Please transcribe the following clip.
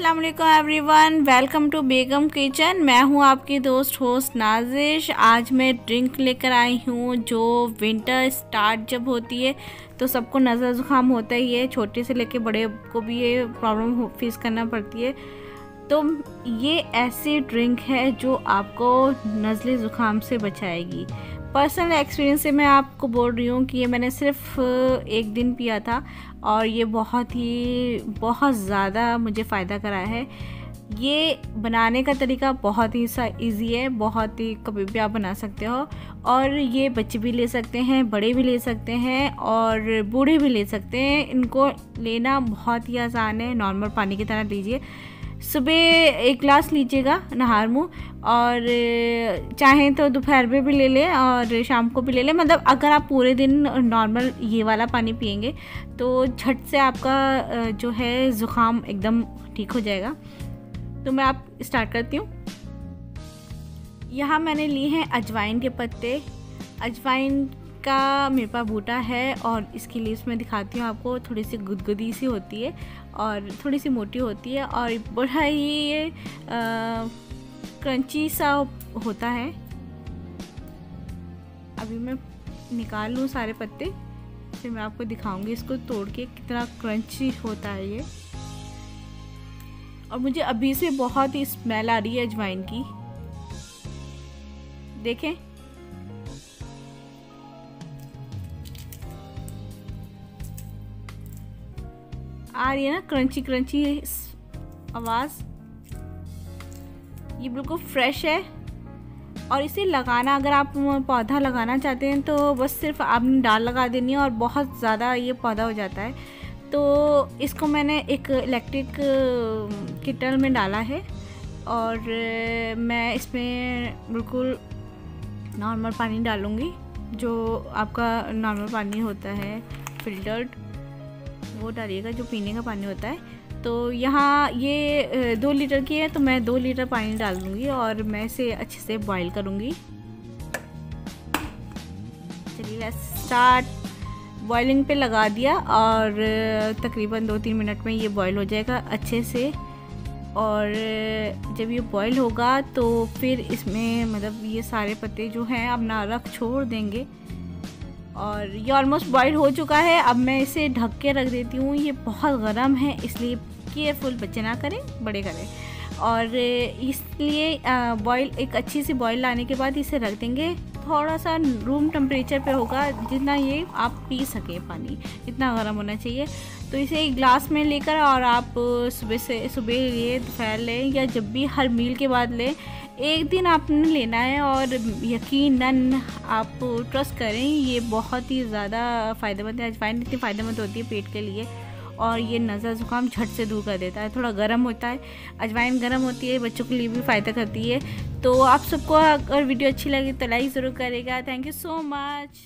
अस्सलाम everyone welcome to Begum kitchen मैं हूँ आपकी दोस्त होस्ट नाजिश। आज मैं ड्रिंक लेकर आई हूँ, जो विंटर स्टार्ट जब होती है तो सबको नज़र ज़ुकाम होता ही है। छोटे से लेके बड़े को भी ये प्रॉब्लम फेस करना पड़ती है। तो ये ऐसी ड्रिंक है जो आपको नज़ले ज़ुकाम से बचाएगी। पर्सनल एक्सपीरियंस से मैं आपको बोल रही हूँ कि ये मैंने सिर्फ़ एक दिन पिया था और ये बहुत ही, बहुत ज़्यादा मुझे फ़ायदा करा है। ये बनाने का तरीका बहुत ही सा इजी है, बहुत ही कभी भी आप बना सकते हो और ये बच्चे भी ले सकते हैं, बड़े भी ले सकते हैं और बूढ़े भी ले सकते हैं। इनको लेना बहुत ही आसान है, नॉर्मल पानी की तरह लीजिए। सुबह एक ग्लास लीजिएगा नहार मुँह और चाहें तो दोपहर में भी ले लें और शाम को भी ले लें। मतलब अगर आप पूरे दिन नॉर्मल ये वाला पानी पियेंगे तो झट से आपका जो है ज़ुकाम एकदम ठीक हो जाएगा। तो मैं आप स्टार्ट करती हूँ। यहाँ मैंने लिए हैं अजवाइन के पत्ते। अजवाइन का मेरे पास बूटा है और इसकी लीव्स मैं दिखाती हूँ आपको, थोड़ी सी गुदगुदी सी होती है और थोड़ी सी मोटी होती है और बड़ा ही ये क्रंची सा होता है। अभी मैं निकाल लूँ सारे पत्ते, फिर मैं आपको दिखाऊँगी इसको तोड़ के कितना क्रंची होता है ये। और मुझे अभी से बहुत ही स्मेल आ रही है अजवाइन की। देखें। आ रही है ना क्रंची क्रंची आवाज़। ये बिल्कुल फ्रेश है। और इसे लगाना, अगर आप पौधा लगाना चाहते हैं तो बस सिर्फ़ आपने डाल लगा देनी है और बहुत ज़्यादा ये पौधा हो जाता है। तो इसको मैंने एक इलेक्ट्रिक किटल में डाला है। और मैं इसमें बिल्कुल नॉर्मल पानी डालूँगी, जो आपका नॉर्मल पानी होता है फिल्टर्ड वो डालिएगा, जो पीने का पानी होता है। तो यहाँ ये दो लीटर की है तो मैं दो लीटर पानी डाल दूँगी और मैं इसे अच्छे से बॉईल करूँगी। चलिए स्टार्ट बॉइलिंग पे लगा दिया और तकरीबन दो तीन मिनट में ये बॉईल हो जाएगा अच्छे से। और जब ये बॉईल होगा तो फिर इसमें मतलब ये सारे पत्ते जो हैं, अपना रख छोड़ देंगे। और ये ऑलमोस्ट बॉयल हो चुका है। अब मैं इसे ढक के रख देती हूँ। ये बहुत गर्म है, इसलिए केयरफुल बच्चे ना करें, बड़े करें। और इसलिए बॉईल एक अच्छी सी बॉईल लाने के बाद इसे रख देंगे। थोड़ा सा रूम टेम्परेचर पे होगा, जितना ये आप पी सकें पानी, इतना गर्म होना चाहिए। तो इसे एक ग्लास में लेकर और आप सुबह से, सुबह लिए, दोपहर लें, या जब भी हर मील के बाद लें एक दिन आपने लेना है और यकीनन आप ट्रस्ट करें, ये बहुत ही ज़्यादा फ़ायदेमंद है। अजवाइन इतनी फ़ायदेमंद होती है पेट के लिए और ये नज़र ज़ुकाम झट से दूर कर देता है। थोड़ा गर्म होता है। अजवाइन गर्म होती है, बच्चों के लिए भी फ़ायदा करती है। तो आप सबको अगर वीडियो अच्छी लगी तो लाइक ज़रूर करेगा। Thank you so much